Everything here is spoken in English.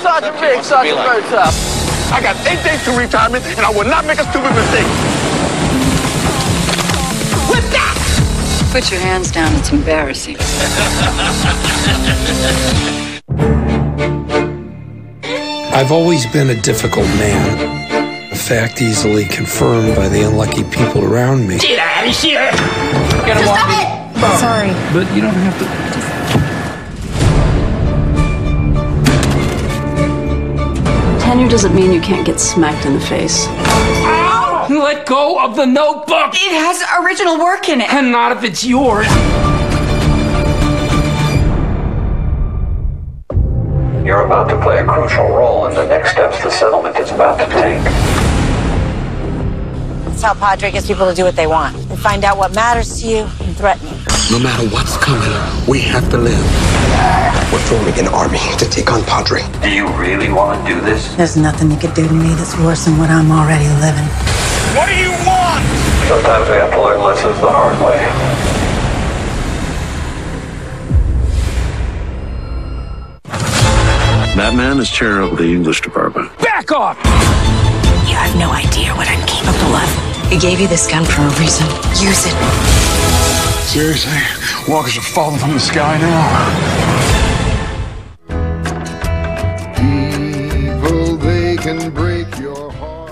take Sergeant Birds up. I got eight days to retirement, and I will not make a stupid mistake. With that! Put your hands down. It's embarrassing. I've always been a difficult man. A fact easily confirmed by the unlucky people around me. Get out of here! Get him off Sorry. But you don't have to. Tenure doesn't mean you can't get smacked in the face. Let go of the notebook! It has original work in it. And not if it's yours. You're about to play a crucial role in the next steps the settlement is about to take. That's how Padre gets people to do what they want. They find out what matters to you and threaten you. No matter what's coming, we have to live. We're forming an army to take on Padre. Do you really want to do this? There's nothing you could do to me that's worse than what I'm already living. What do you want? Sometimes we have to learn lessons the hard way. That man is chair of the English department. Back off! You have no idea what I'm capable of. He gave you this gun for a reason. Use it. Seriously? Walkers are falling from the sky now. They can break your heart.